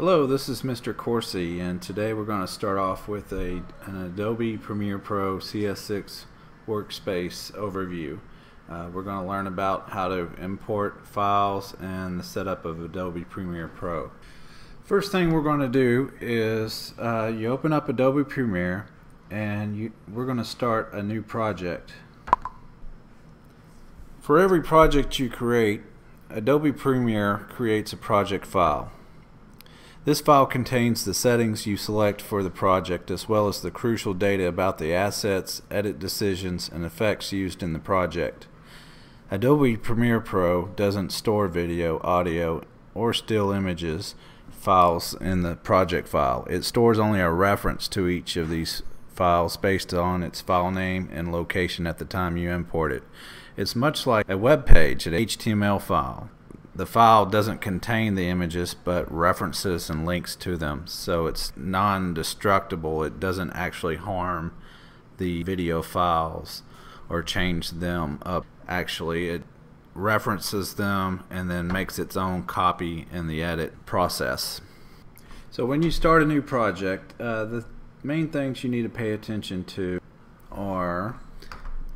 Hello, this is Mr. Coursey, and today we're going to start off with a, an Adobe Premiere Pro CS6 workspace overview. Uh, we're going to learn about how to import files and the setup of Adobe Premiere Pro. First thing we're going to do is uh, you open up Adobe Premiere and you, we're going to start a new project. For every project you create, Adobe Premiere creates a project file. This file contains the settings you select for the project as well as the crucial data about the assets, edit decisions, and effects used in the project. Adobe Premiere Pro doesn't store video, audio, or still images files in the project file. It stores only a reference to each of these files based on its file name and location at the time you import it. It's much like a web page, an HTML file the file doesn't contain the images but references and links to them. So it's non-destructible. It doesn't actually harm the video files or change them up. Actually it references them and then makes its own copy in the edit process. So when you start a new project uh, the main things you need to pay attention to are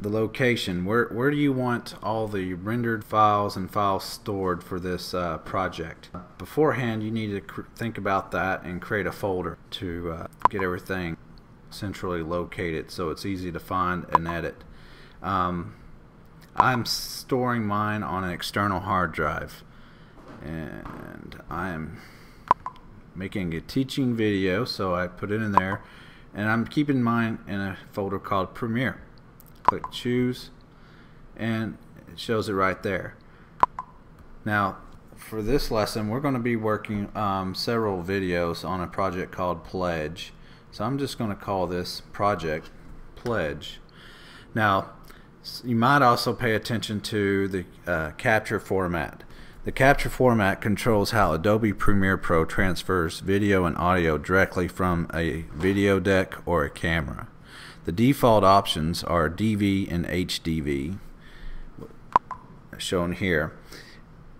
the location. Where, where do you want all the rendered files and files stored for this uh, project? Beforehand, you need to think about that and create a folder to uh, get everything centrally located so it's easy to find and edit. Um, I'm storing mine on an external hard drive and I'm making a teaching video so I put it in there and I'm keeping mine in a folder called Premiere click choose and it shows it right there. Now for this lesson we're going to be working um, several videos on a project called pledge. So I'm just going to call this project pledge. Now you might also pay attention to the uh, capture format. The capture format controls how Adobe Premiere Pro transfers video and audio directly from a video deck or a camera the default options are DV and HDV shown here.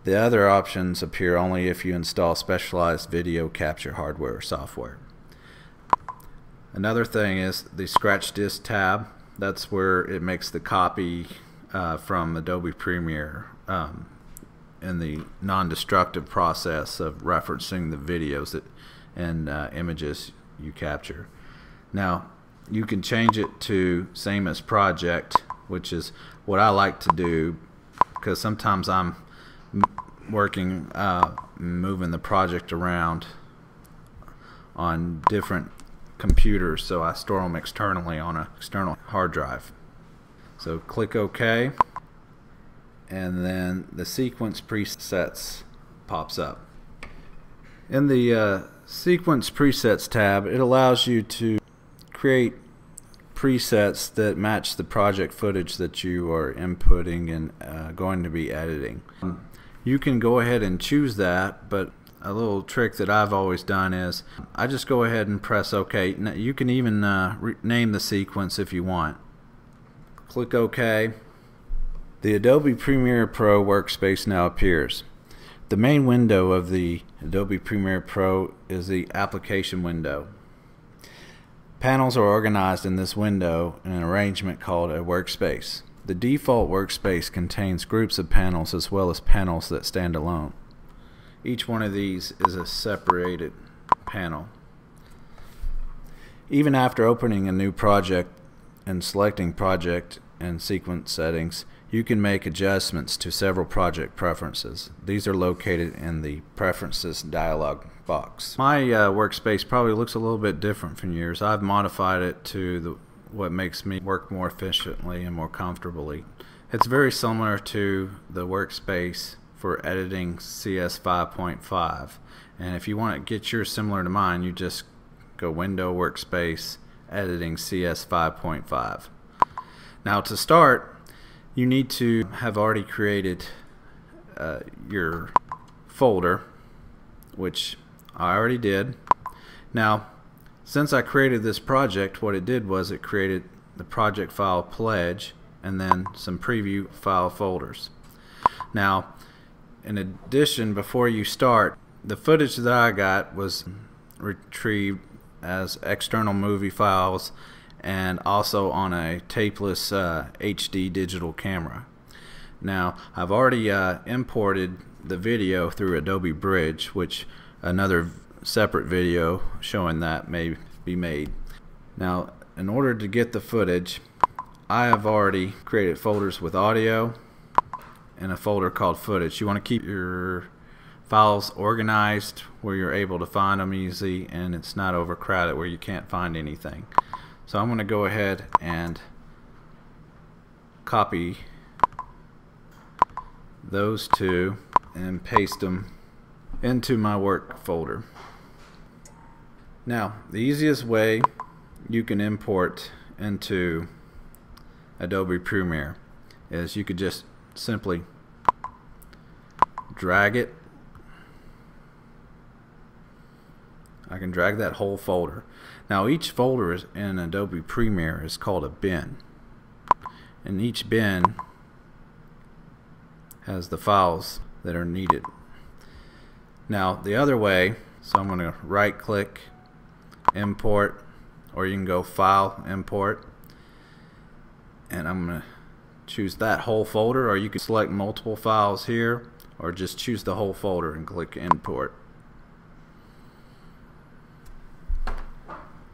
The other options appear only if you install specialized video capture hardware or software. Another thing is the scratch disk tab. That's where it makes the copy uh, from Adobe Premiere um, in the non-destructive process of referencing the videos that and uh, images you capture. Now, you can change it to same as project which is what I like to do because sometimes I'm working uh, moving the project around on different computers so I store them externally on an external hard drive. So click OK and then the sequence presets pops up. In the uh, sequence presets tab it allows you to create presets that match the project footage that you are inputting and uh, going to be editing. You can go ahead and choose that, but a little trick that I've always done is I just go ahead and press OK. Now, you can even uh, name the sequence if you want. Click OK. The Adobe Premiere Pro workspace now appears. The main window of the Adobe Premiere Pro is the application window. Panels are organized in this window in an arrangement called a workspace. The default workspace contains groups of panels as well as panels that stand alone. Each one of these is a separated panel. Even after opening a new project and selecting project and sequence settings, you can make adjustments to several project preferences. These are located in the Preferences dialog box. My uh, workspace probably looks a little bit different from yours. I've modified it to the, what makes me work more efficiently and more comfortably. It's very similar to the workspace for editing CS 5.5 and if you want to get yours similar to mine you just go window workspace editing CS 5.5 now to start you need to have already created uh, your folder which I already did. Now since I created this project what it did was it created the project file pledge and then some preview file folders. Now in addition before you start the footage that I got was retrieved as external movie files and also on a tapeless uh, HD digital camera. Now, I've already uh, imported the video through Adobe Bridge, which another separate video showing that may be made. Now, in order to get the footage, I have already created folders with audio and a folder called footage. You want to keep your files organized where you're able to find them easy and it's not overcrowded where you can't find anything. So I'm going to go ahead and copy those two and paste them into my work folder. Now, the easiest way you can import into Adobe Premiere is you could just simply drag it. I can drag that whole folder. Now each folder in Adobe Premiere is called a bin. And each bin has the files that are needed. Now the other way, so I'm going to right click, import, or you can go file, import, and I'm going to choose that whole folder or you can select multiple files here or just choose the whole folder and click import.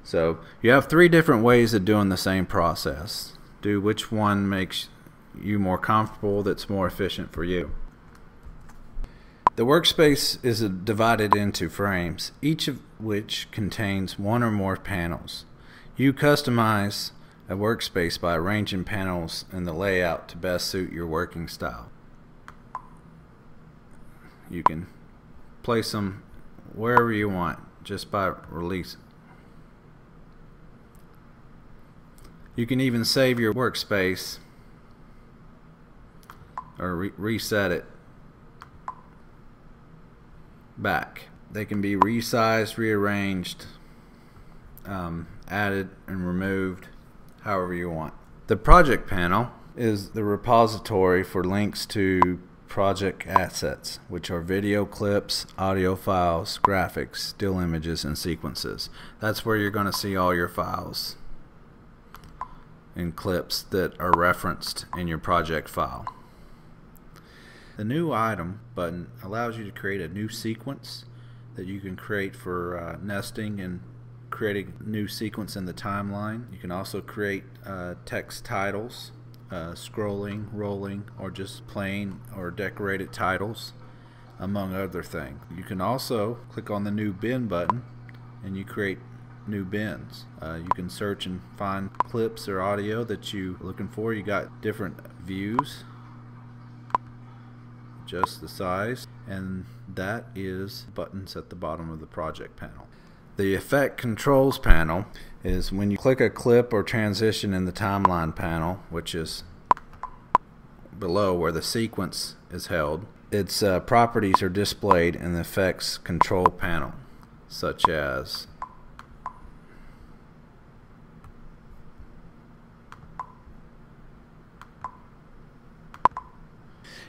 So you have three different ways of doing the same process. Do which one makes you more comfortable that's more efficient for you. The workspace is divided into frames, each of which contains one or more panels. You customize a workspace by arranging panels in the layout to best suit your working style. You can place them wherever you want just by release. You can even save your workspace or re reset it back. They can be resized, rearranged, um, added, and removed however you want. The project panel is the repository for links to project assets, which are video clips, audio files, graphics, still images, and sequences. That's where you're going to see all your files and clips that are referenced in your project file. The new item button allows you to create a new sequence that you can create for uh, nesting and creating new sequence in the timeline. You can also create uh, text titles, uh, scrolling, rolling, or just plain or decorated titles, among other things. You can also click on the new bin button and you create new bins. Uh, you can search and find clips or audio that you're looking for. You got different views just the size and that is buttons at the bottom of the project panel. The effect controls panel is when you click a clip or transition in the timeline panel which is below where the sequence is held its uh, properties are displayed in the effects control panel such as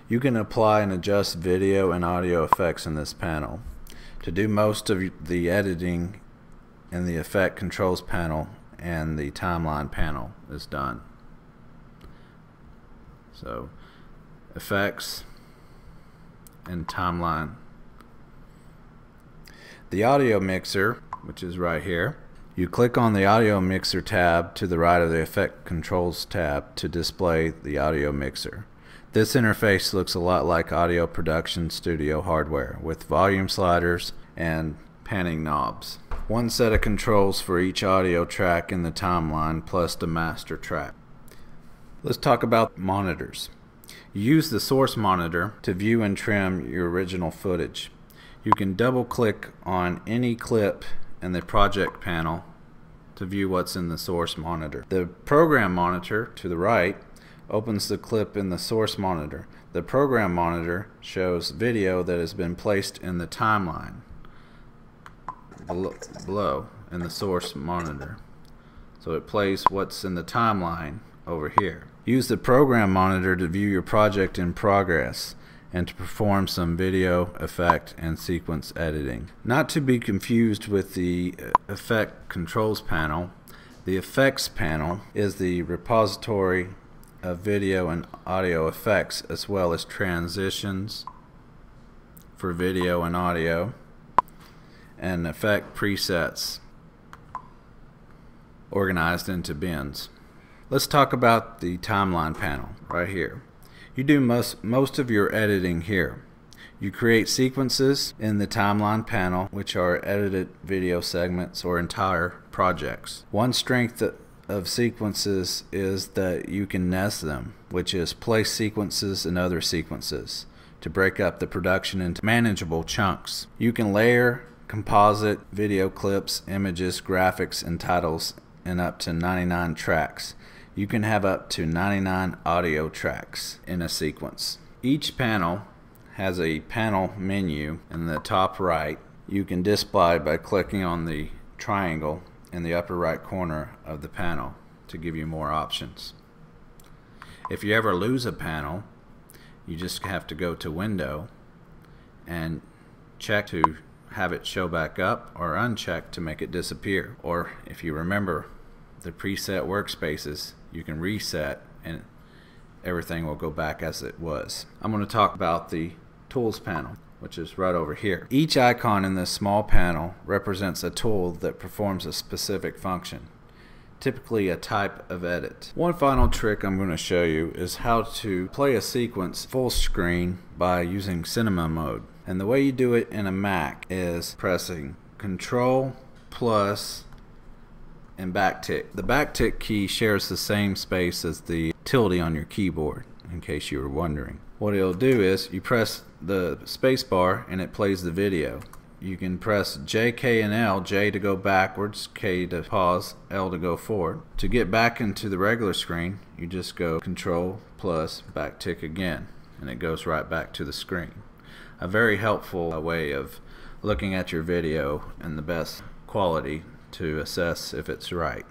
You can apply and adjust video and audio effects in this panel. To do most of the editing in the effect controls panel and the timeline panel is done. So effects and timeline. The audio mixer, which is right here, you click on the audio mixer tab to the right of the effect controls tab to display the audio mixer. This interface looks a lot like Audio Production Studio hardware with volume sliders and panning knobs. One set of controls for each audio track in the timeline plus the master track. Let's talk about monitors. Use the source monitor to view and trim your original footage. You can double click on any clip in the project panel to view what's in the source monitor. The program monitor to the right opens the clip in the source monitor. The program monitor shows video that has been placed in the timeline below in the source monitor. So it plays what's in the timeline over here. Use the program monitor to view your project in progress and to perform some video effect and sequence editing. Not to be confused with the uh, effect controls panel, the effects panel is the repository of video and audio effects as well as transitions for video and audio and effect presets organized into bins. Let's talk about the timeline panel right here. You do most, most of your editing here. You create sequences in the timeline panel which are edited video segments or entire projects. One strength of sequences is that you can nest them, which is place sequences and other sequences to break up the production into manageable chunks. You can layer composite video clips, images, graphics, and titles in up to 99 tracks. You can have up to 99 audio tracks in a sequence. Each panel has a panel menu in the top right. You can display by clicking on the triangle in the upper right corner of the panel to give you more options. If you ever lose a panel, you just have to go to Window and check to have it show back up or uncheck to make it disappear. Or if you remember the preset workspaces, you can reset and everything will go back as it was. I'm going to talk about the Tools panel which is right over here. Each icon in this small panel represents a tool that performs a specific function, typically a type of edit. One final trick I'm going to show you is how to play a sequence full screen by using cinema mode. And the way you do it in a Mac is pressing Control plus and backtick. The backtick key shares the same space as the tilde on your keyboard, in case you were wondering. What it'll do is you press the space bar and it plays the video. You can press J, K, and L, J to go backwards, K to pause, L to go forward. To get back into the regular screen, you just go Control plus backtick again, and it goes right back to the screen a very helpful uh, way of looking at your video and the best quality to assess if it's right.